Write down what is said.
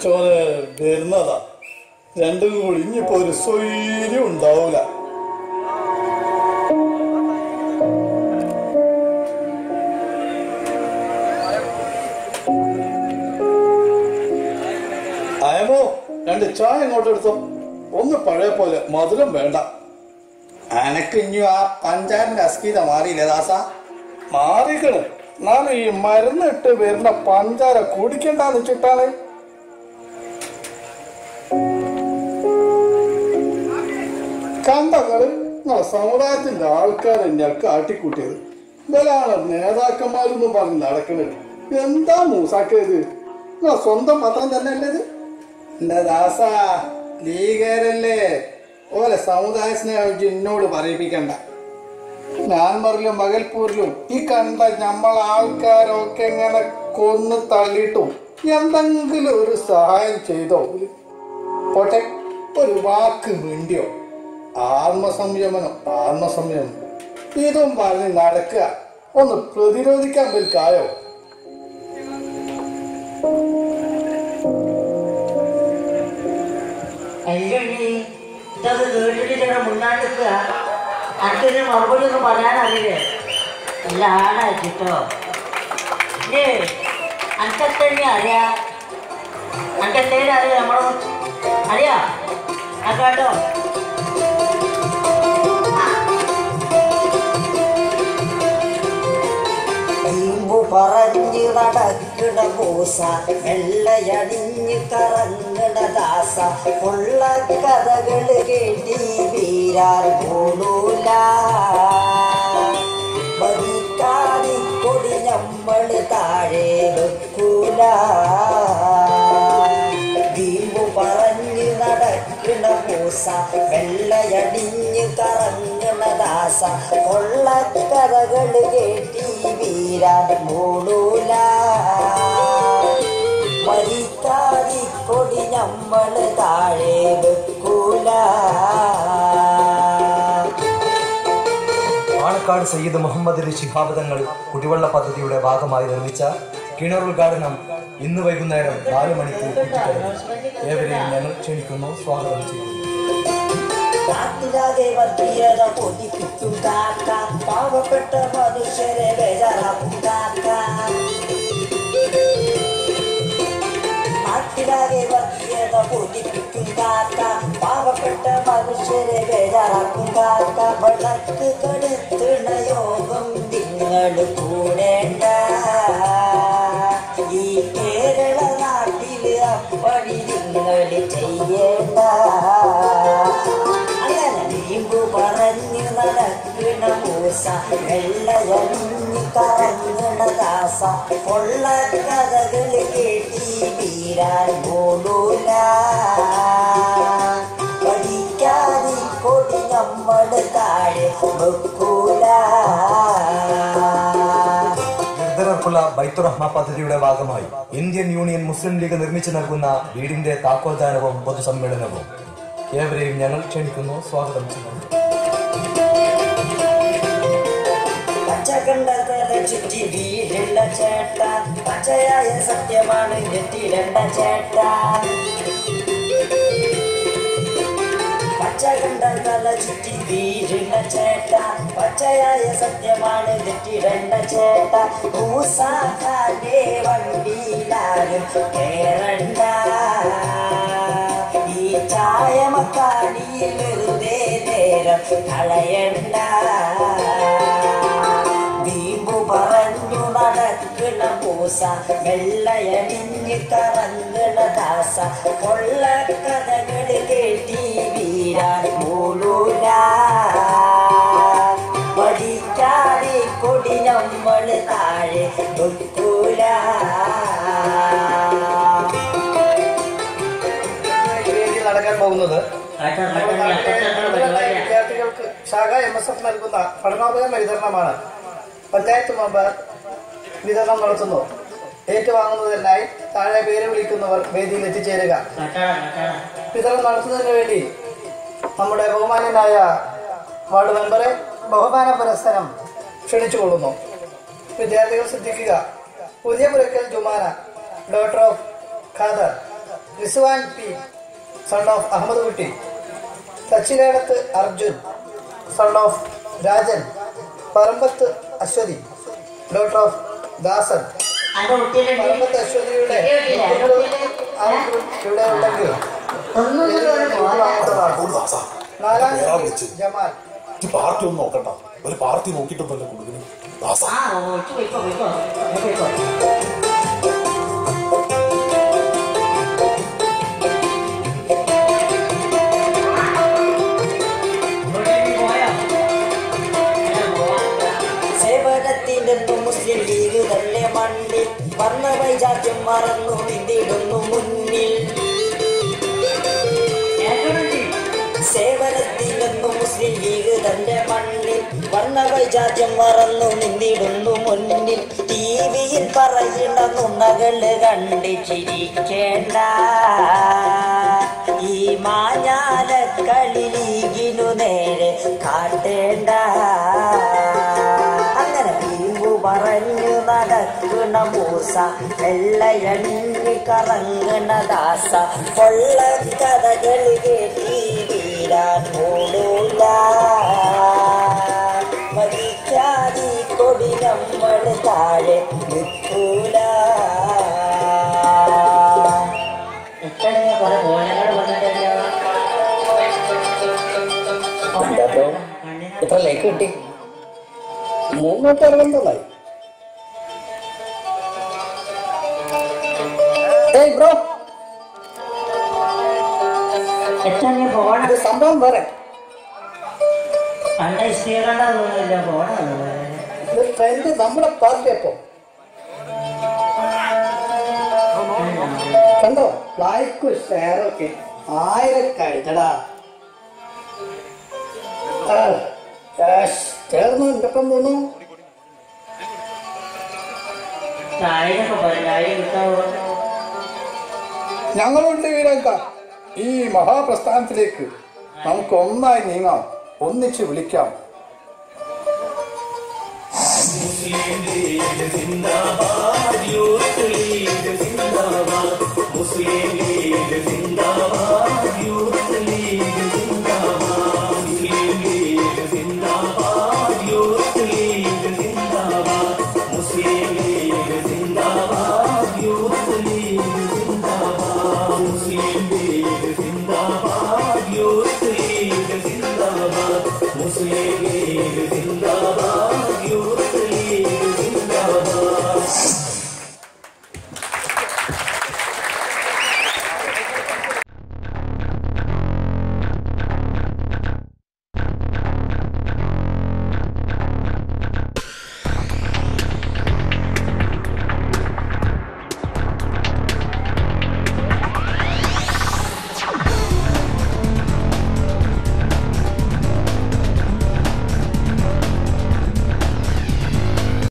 പടച്ചോന് വരുന്നതാ. രണ്ടും കൂടി. ഇനിയിപ്പോ ഒരു സ്വൈര്യം ഉണ്ടാവൂല. അയമോ രണ്ട് ചായ ഇങ്ങോട്ട് എടുത്തോ. ഒന്ന് പഴയ പോലെ മധുരം വേണ്ട. അനക്ക് ഇനി ആ പഞ്ചായത്തിന്റെ അസ്കീത മാറിയില്ലേ ദാസ? മാറിക്കണ്. എന്നാലും ഈ മരുന്നിട്ട് വരുന്ന പഞ്ചാര കുടിക്കണ്ടെന്ന് വെച്ചിട്ടാണ് കണ്ടങ്ങൾ നിങ്ങളെ സമുദായത്തിന്റെ ആൾക്കാർ ഞാൻ കാട്ടിക്കൂട്ടിയത്. ഇവരാണ് നേതാക്കന്മാരൊന്നും പറഞ്ഞ് നടക്കുന്നത് എന്താ മൂസാക്കിയത്? സ്വന്തം പത്രം തന്നെ അല്ലേ എന്റെ ദാസ ലീഗരല്ലേ? ഓലെ സമുദായ സ്നേഹം എന്നോട് പറയിപ്പിക്കണ്ട. ഞാൻ പറഞ്ഞ മകൽപൂരിലും ഈ കണ്ട നമ്മൾ ആൾക്കാരൊക്കെ എങ്ങനെ കൊന്നു തള്ളിയിട്ടും എന്തെങ്കിലും ഒരു സഹായം ചെയ്തോ? പോട്ടെ ഒരു വാക്ക് വേണ്ടിയോ ആത്മസംയമനം ആത്മസംയമനം. ഇതും പറഞ്ഞ് നടക്കുക. ഒന്ന് പ്രതിരോധിക്കാൻ അല്ലടി ഇതൊക്കെ അറിയാ? അറിയാം? അറിയാ. ആ കേട്ടോ. നടക്കണ പൂസ വെള്ളയടിഞ്ഞ് കറങ്ങണ ദാസ ഉള്ള കഥകൾ കേട്ടി വീരാൽ പോലൂല. ബലിക്കാടി കൊടി നമ്മൾ താഴെ വെക്കൂല. ദീപു പറഞ്ഞു നടക്കണ പൂസ വെള്ളയടിഞ്ഞ് കറങ്ങണ ദാസ ഉള്ള കഥകൾ കേട്ടി വീരാൻ മൂടൂല കൊടി നമ്മൾ താഴെ വെക്കൂല. സയ്യിദ് മുഹമ്മദ് അലി ശിഹാബ് തങ്ങൾ കുടിവെള്ള പദ്ധതിയുടെ ഭാഗമായി നിർമ്മിച്ച കിണർ ഉദ്ഘാടനം ഇന്ന് വൈകുന്നേരം നാല് മണിക്ക് കുറ്റിക്കടന്നു ഏവരെയും ഞങ്ങൾ ക്ഷണിക്കുന്നു സ്വാഗതം ചെയ്യുന്നു. നാട്ടിലാകെ വർഗീയത പാവപ്പെട്ട മനുഷ്യരെ നാട്ടിലാകെ പൊതിപ്പിക്കും കാക്ക പാവപ്പെട്ട മനുഷ്യരെ ബേജാറാക്കും കാക്ക വിളക്ക് കടുത്തിണ യോഗം നിങ്ങൾ കൂടേണ്ട ഈ കേരള നാട്ടിൽ അപ്പടി നിങ്ങൾ ചെയ്യേണ്ട അങ്ങനെ നീമ്പു പറഞ്ഞു നടക്കണ മൂസ വെള്ളയണിഞ്ഞ് കറങ്ങണ ദാസ കൊള്ള കഥകൾ കേട്ടി വീരാൻ ബൈത്തുറഹ്മ പദ്ധതിയുടെ ഭാഗമായി ഇന്ത്യൻ യൂണിയൻ മുസ്ലിം ലീഗ് നിർമ്മിച്ചു നൽകുന്ന വീടിന്റെ താക്കോൽദാനവും പൊതുസമ്മേളനവും. ഏവരെയും ഞങ്ങൾ ക്ഷണിക്കുന്നു. സ്വാഗതം ചെയ്യുന്നു. ചുറ്റി നെറ്റിരണ്ട ചേട്ട പച്ചക്കണ്ടതല ചുറ്റി ചേട്ട പച്ചയായ സത്യമാണ് നെറ്റിരണ്ട ചേട്ട. ഊസാക്കാന്റെ വണ്ടിയിലാരും കേറണ്ട. ഈ ചായമക്കാടിയിൽ വെറുതെ നേരം കളയണ്ട. ദീപു പറഞ്ഞു നടക്കണ പൂസ വെള്ളയണിഞ്ഞ് കറങ്ങണ ദാസ. കൊള്ള കഥകൾ കേട്ടി വീരാൻ നടക്കാൻ പോകുന്നത് വിദ്യാർത്ഥികൾക്ക് ശാഖ എം എസ് എഫ് നൽകുന്ന പഠനോപകരണ വിതരണമാണ് പഞ്ചായത്ത് മെമ്പർ വിതരണം നടത്തുന്നു. ഏറ്റുവാങ്ങുന്നതിനായി താഴെ പേര് വിളിക്കുന്നവർ വേദിയിൽ എത്തിച്ചേരുക. വിതരണം നടത്തുന്നതിന് വേണ്ടി നമ്മുടെ ബഹുമാന്യനായ വാർഡ് മെമ്പറെ ബഹുമാന പുരസ്സരം ക്ഷണിച്ചുകൊള്ളുന്നു. വിദ്യാർത്ഥികൾ ശ്രദ്ധിക്കുക. Puthiya Purakkal Jumana daughter of Khader Rizwan P son of Ahammed Kutty Thachiledath Arjun son of Rajan Parambath Aswathy daughter of Dasan Parambath അശ്വതിയുടെ ഇവിടെ ഉണ്ടെങ്കിൽ നാലാം. ജമാൽ. പാർട്ടി ഒന്നും നോക്കണ്ട. ഒരു പാർട്ടി നോക്കിയിട്ടൊന്നല്ല ദാസ ആ ഓച്ചു പോയിക്കോ പോയിക്കോ പോയിക്കോ സേവനത്തിനെന്നു മുസ്ലിം ലീഗ് തന്നെ മണ്ണിൽ വർണ വൈജാത്യം മറന്നു നിന്നിടുന്നു മുന്നിൽ. തന്റെ മണ്ണിൽ വർണ വൈജാത്യം മറന്നു നിന്നിടുന്നു മുന്നിൽ. ടി വിയിൽ പറയുന്ന നുണകൾ കണ്ട് ചിരിക്കേണ്ട. ഈ മാഞ്ഞാലക്കളി ലീഗിനു നേരെ കാട്ടേണ്ട. അങ്ങനെ വീമ്പു പറഞ്ഞു നടക്കണ മൂസ വെള്ളയണ്ണി കറങ്ങണ ദാസ കൊള്ളക്കഥകൾ കേട്ടി വീരാൻ പോലൂല മതിക്കാതി കൊടി നമ്മൾ താഴെ നിൽക്കൂല. എത്ര ലൈക്ക് കിട്ടി. മുന്നൂറ്റി അറുപത്തൊന്നായി. ബ്രോ. സംഭവം വേറെ. പണ്ട് ട്രെൻഡ് നമ്മുടെ പാർട്ടി അപ്പോ. കണ്ടോ? ലൈക്കും ഷെയറൊക്കെ ഒക്കെ ആയിരക്കഴിച്ചടാ ചേർന്ന് എന്തൊക്കെ കിട്ടാവോ ഞങ്ങളുണ്ട് വീരങ്ക ഈ മഹാപ്രസ്ഥാനത്തിലേക്ക് നമുക്ക് ഒന്നായി നീങ്ങാം. ഒന്നിച്ച് വിളിക്കാം. മുസ്ലിം Allah.